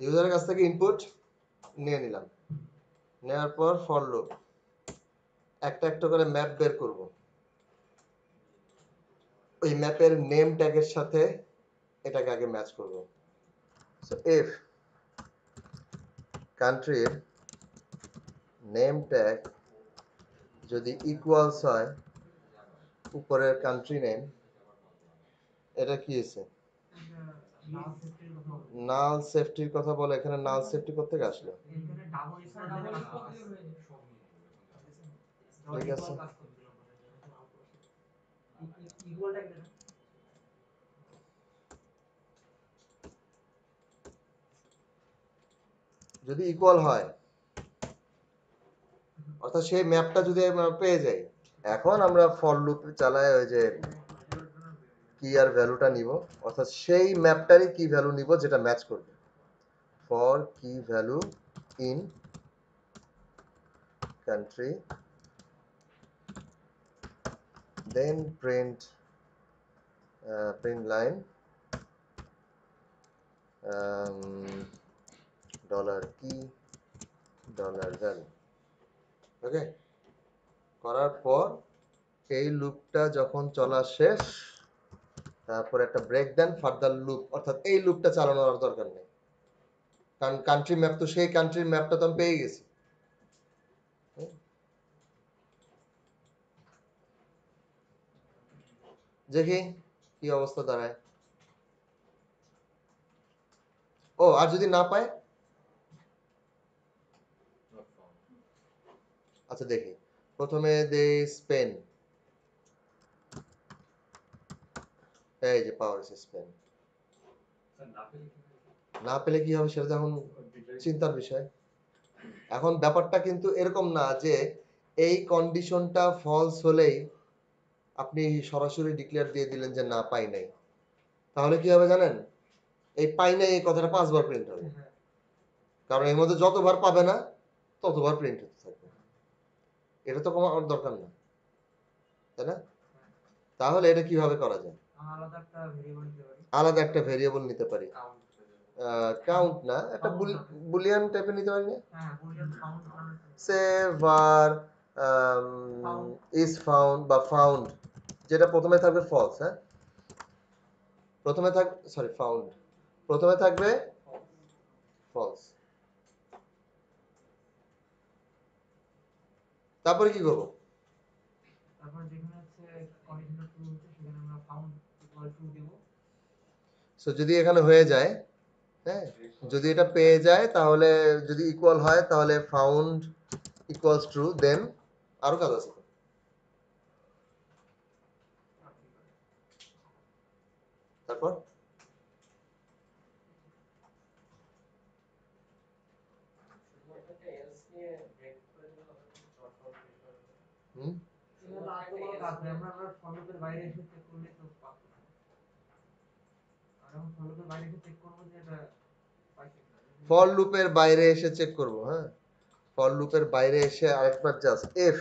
ইউজারের কাছ থেকে ইনপুট নিয়ে নিলাম। নেওয়ার পর ফর লুপ একটা একটা করে ম্যাপ বের করব। ওই ম্যাপের নেম ট্যাগের সাথে এটাকে আগে ম্যাচ করব। সো ইফ কান্ট্রির নেম ট্যাগ যদি ইকুয়ালস হয়, উপরের কান্ট্রি নেম এটা কি আছে নাল সেফটির কথা বলে। এখানে নাল সেফটি করতে আসলো? এখানে ডাবল ঠিক আছে। যদি ইকুয়াল হয় অর্থাৎ সেই ম্যাপটা যদি আমরা পেয়ে যাই এখন আমরা ফর লুপ চালাই ওই যে কি আর ভ্যালুটা নিব? অর্থাৎ সেই ম্যাপটারই কি ভ্যালু নিব যেটা ম্যাচ করবে? For key value in print uh, print line um, dollar key dollar value. Okay করার পর এই লুপটা যখন চলা শেষ তারপর একটা ব্রেক দেন ফার্দার লুপ অর্থাৎ এই লুপটা চালানোর দরকার নেই। কারণ কান্ট্রি ম্যাপ তো সেই কান্ট্রির ম্যাপটা তো আমি পেয়ে গেছি। দেখি কি অবস্থা দাঁড়ায়। ও, আর যদি না পায়? আচ্ছা দেখি। প্রথমে দেই স্পেন এই যে পাওয়ার না পেলে কি হবে সেটা এখন চিন্তার বিষয়। এখন ব্যাপারটা কিন্তু এরকম না যে এই কন্ডিশনটা ফলস হলেই আপনি সরাসরি ডিক্লেয়ার দিয়ে দিলেন যে না, পাই নাই। তাহলে কি হবে জানেন? এই পাই নাই এই কথাটা পাঁচবার প্রিন্ট হবে। কারণ এর মধ্যে যতবার পাবে না, ততবার প্রিন্ট হতে থাকবে। এটা তো কমার দরকার না। তাই না? তাহলে এটা কীভাবে করা যায়? আলাদা একটা ভেরিয়েবল নিতে পারি। কাউন্ট না একটা বুলিয়ান টাইপের নিতে পারি না? সে var ইজ ফাউন্ড বা ফাউন্ড যেটা প্রথমে থাকবে ফলস হ্যাঁ? প্রথমে থাক সরি ফাউন্ড প্রথমে থাকবে ফলস তারপরে কি করব? তারপর যেখানে হচ্ছে কন্ডিশনটা ট্রু হচ্ছে সেখানে আমরা ফাউন্ড সো যদি এখানে হয়ে যায় হ্যাঁ যদি এটা পেয়ে যায়, তাহলে যদি ইকুয়াল হয়, তাহলে ফাউন্ড ইকুয়ালস ট্রু দেন আরও কাজ আছে। তারপর? হুম? ফর লুপের বাইরে এসে চেক করব হ্যাঁ? ফল লুপের বাইরে এসে আরেকবার just if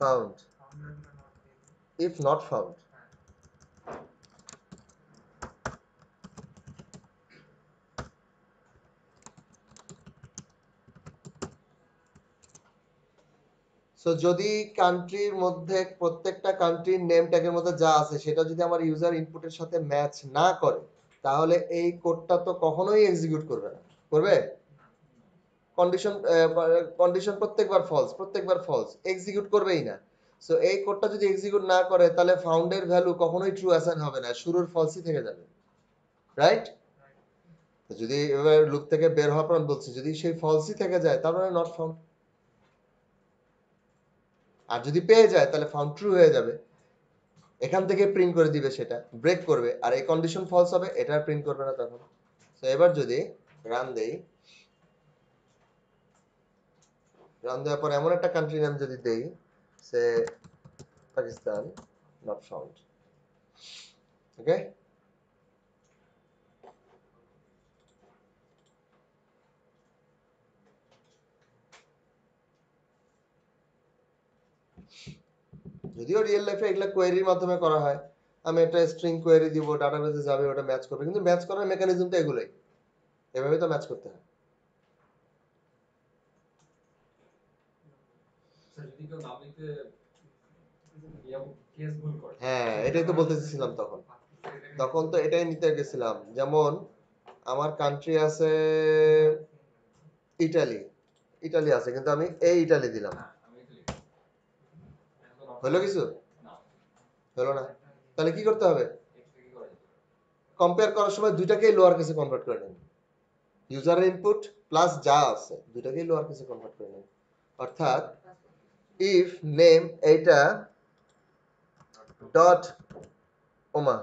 found if not found so যদি কান্ট্রির মধ্যে প্রত্যেকটা কান্ট্রির নেম ট্যাগের মধ্যে যা আছে, সেটা যদি আমার ইউজার ইনপুটের সাথে ম্যাচ না করে, তাহলে এই কোডটা তো কখনোই এক্সিকিউট করবে না। করবে? কন্ডিশন কন্ডিশন প্রত্যেকবার ফলস প্রত্যেকবার ফলস এক্সিকিউট করবেই না। সো এই কোডটা যদি এক্সিকিউট না করে, তাহলে ফাউন্ডের ভ্যালু কখনোই ট্রু অ্যাসাইন হবে না, শুরুর ফলসই থেকে যাবে। রাইট যদি এবার লুপ থেকে বের হওয়ার পর বলছি, যদি সেই ফলসই থেকে যায় তাহলে নট ফাউন্ড আর যদি পেয়ে যায়, তাহলে ফাউন্ড ট্রু হয়ে যাবে। এখান থেকে প্রিন্ট করে দিবে সেটা ব্রেক করবে। আর এই কন্ডিশন ফলস হবে, এটা প্রিন্ট করবে না তখন। তো এবার যদি রান দেই রান দেওয়ার পর এমন একটা কান্ট্রি নাম যদি দেই, say Pakistan not found okay যদিও রিয়েল লাইফে এগুলা কোয়েরির মাধ্যমে করা হয় আমি একটা স্ট্রিং কোয়েরি দিব ডাটাবেসে যাবে ওটা ম্যাচ করবে কিন্তু ম্যাচ করার মেকানিজমটা এগুলোই। এভাবে তো ম্যাচ করতে হয়। হ্যাঁ এটাই তো বলতে চাইছিলাম তখন। তখন তো এটাই নিতে গেছিলাম। যেমন আমার কান্ট্রি আছে ইটালি ইটালি আছে কিন্তু আমি এই ইটালি দিলাম হ্যাঁ আমি তো লিখি এখন তো not- হলো কিছু? হলো না। তাহলে কি করতে হবে? কম্পেয়ার করার সময় দুইটাকেই লোয়ার কেসে কনভার্ট করে নেন। ইউজার ইনপুট প্লাস যা আছে দুইটাকেই লোয়ার কেসে কনভার্ট করে নেন। অর্থাৎ ইফ নেম এইটা ডট ওমা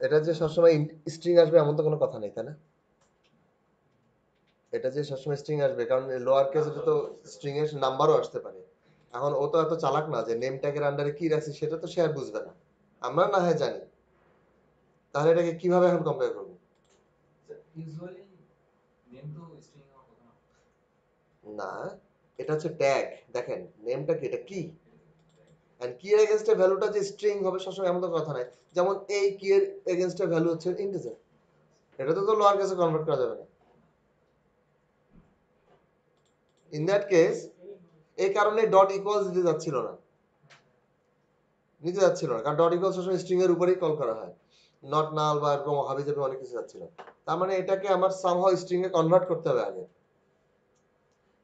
এটা যে সবসময় স্ট্রিং আসবে এমন তো কোনো কথা নেই তাই না? এটা যে সবসময় স্ট্রিং আসবে কারণ লোয়ার কেস এটা তো স্ট্রিং এর নাম্বারও আসতে পারে। এখন ও তো এত চালাক না যে নেম ট্যাগের আন্ডারে কি রাখছি সেটা তো সে আর বুঝবে না। আমরা না হয় জানি। তাহলে এটাকে কীভাবে এখন কম্পেয়ার করব? না। এটা হচ্ছে ট্যাগ দেখেন নেমটা কি এটা কি? এন্ড কি এর এগেইনস্টে ভ্যালুটা যে স্ট্রিং হবে সবসময় এমন তো কথা নাই। যেমন এই কি এর এগেইনস্টে ভ্যালু হচ্ছে ইন্টিজার এটা তো তো লোয়ার কেসে কনভার্ট করা যাবে না। ইন দ্যাট কেস এই কারণে ডট ইকুয়ালস দিতে যাচ্ছিল না। নিতে যাচ্ছিল না, কারণ ডট ইকুয়ালস সবসময় স্ট্রিং এর উপরেই কল করা হয়। নট নাল বা এরকম হাবি যাবে অনেক কিছু যাচ্ছিল। তার মানে এটাকে আমার সামহাও স্ট্রিং এ কনভার্ট করতে হবে আগে।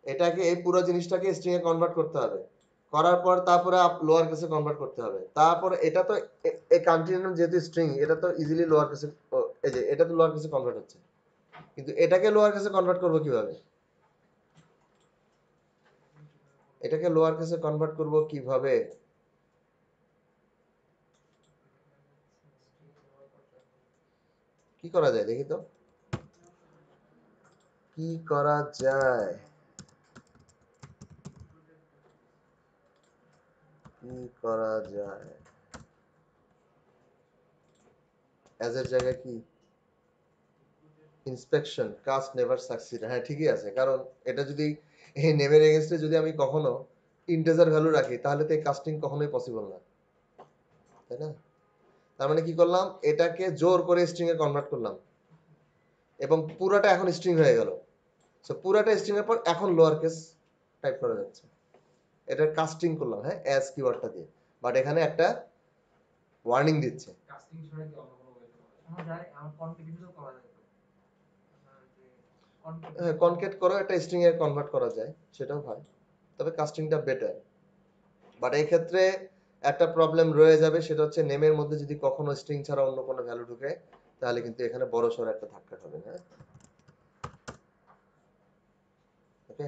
এটাকে, এই পুরো জিনিসটাকে স্ট্রিং এ কনভার্ট করতে হবে। করার পর তারপরে লোয়ার কেসে কনভার্ট করতে হবে। তারপর এটা তো এই কান্ট্রি নাম যেহেতু স্ট্রিং এটা তো ইজিলি লোয়ার কেসে এই যে, এটা তো লোয়ার কেসে কনভার্ট হচ্ছে। কিন্তু এটাকে লোয়ার কেসে কনভার্ট করব কীভাবে? এটাকে লোয়ার কেসে কনভার্ট করব কীভাবে? কি করা যায় দেখি তো? কি করা যায়? কি করা যায়? অ্যাজ এর জায়গায় কি? ইন্সপেকশন কাস্ট নেভার সাকসিড হ্যাঁ ঠিকই আছে। কারণ এটা যদি এই নেমের এগেনস্টে যদি আমি কখনো ইন্টেজার ভ্যালু রাখি, তাহলে তো এই কাস্টিং কখনোই পসিবল না। তাই না? তার মানে কি করলাম? এটাকে জোর করে স্ট্রিং এ কনভার্ট করলাম। এবং পুরোটা এখন স্ট্রিং হয়ে গেল। সো পুরোটা স্ট্রিং এর পর এখন লোয়ার কেস টাইপ করা যাচ্ছে। এটা কাস্টিং করলাম হ্যাঁ? অ্যাজ কিওয়ার্ডটা দিয়ে। বাট এখানে একটা ওয়ার্নিং দিচ্ছে। কাস্টিং ছাড়া কি অন্য কোনো ওয়েতে করা যায়? আমার কনফিডেন্সও করা যায় তো আপনার যে হ্যাঁ confidence- কনকেট করে একটা স্ট্রিং এ কনভার্ট করা যায় সেটাও হয়। তবে কাস্টিংটা বেটার বাট এই ক্ষেত্রে একটা প্রবলেম রয়ে যাবে সেটা হচ্ছে নেমের মধ্যে যদি কখনো স্ট্রিং ছাড়া অন্য কোনো ভ্যালু ঢুকে তাহলে কিন্তু এখানে বড় সড় একটা ধাক্কা খাবে হ্যাঁ? ওকে